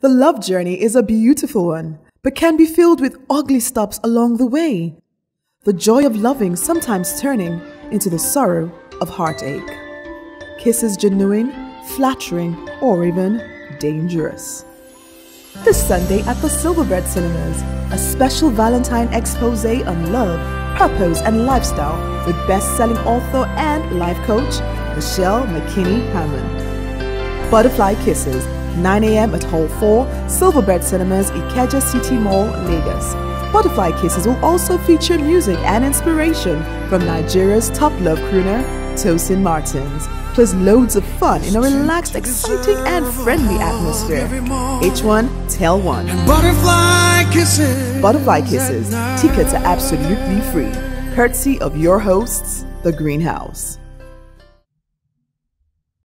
The love journey is a beautiful one, but can be filled with ugly stops along the way. The joy of loving sometimes turning into the sorrow of heartache. Kisses genuine, flattering, or even dangerous. This Sunday at the Silverbird Cinemas, a special Valentine expose on love, purpose, and lifestyle with best-selling author and life coach Michelle McKinney Hammond. Butterfly Kisses 9 a.m. at Hall 4, Silverbird Cinemas, Ikeja City Mall, Lagos. Butterfly Kisses will also feature music and inspiration from Nigeria's top love crooner, Tosin Martins, plus loads of fun in a relaxed, exciting, and friendly atmosphere. Each one, tell one. Butterfly Kisses. Butterfly Kisses. Tickets are absolutely free, courtesy of your hosts, The Greenhouse.